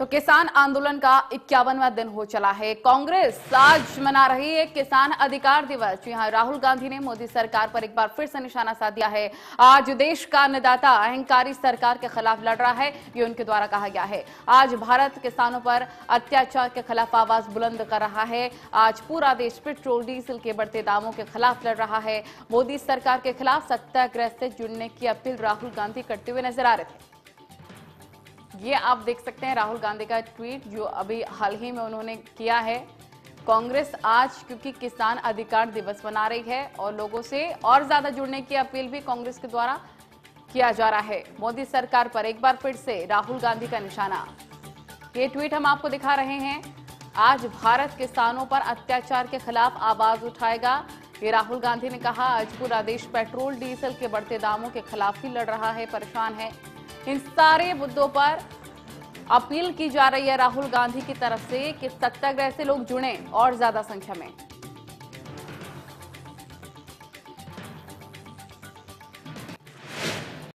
तो किसान आंदोलन का इक्यावनवा दिन हो चला है। कांग्रेस आज मना रही है किसान अधिकार दिवस। जी हाँ राहुल गांधी ने मोदी सरकार पर एक बार फिर से निशाना साध दिया है। आज देश का अन्नदाता अहंकारी सरकार के खिलाफ लड़ रहा है, ये उनके द्वारा कहा गया है। आज भारत किसानों पर अत्याचार के खिलाफ आवाज़ बुलंद कर रहा है। आज पूरा देश पेट्रोल, डीजल के बढ़ते दामों के खिलाफ लड़ रहा है। मोदी सरकार के खिलाफ सत्याग्रह से जुड़ने की अपील राहुल गांधी करते हुए नज़र आ रहे थे। ये आप देख सकते हैं राहुल गांधी का ट्वीट जो अभी हाल ही में उन्होंने किया है। कांग्रेस आज क्योंकि किसान अधिकार दिवस मना रही है और लोगों से और ज़्यादा जुड़ने की अपील भी कांग्रेस के द्वारा किया जा रहा है। मोदी सरकार पर एक बार फिर से राहुल गांधी का निशाना। ये ट्वीट हम आपको दिखा रहे हैं। आज भारत किसानों पर अत्याचार के खिलाफ आवाज़ उठाएगा। ये राहुल गांधी ने कहा, आज पूरा देश पेट्रोल, डीजल के बढ़ते दामों के खिलाफ ही लड़ रहा है, परेशान है। इन सारे मुद्दों पर अपील की जा रही है राहुल गांधी की तरफ़ से कि सत्याग्रह से लोग जुड़े और ज़्यादा संख्या में।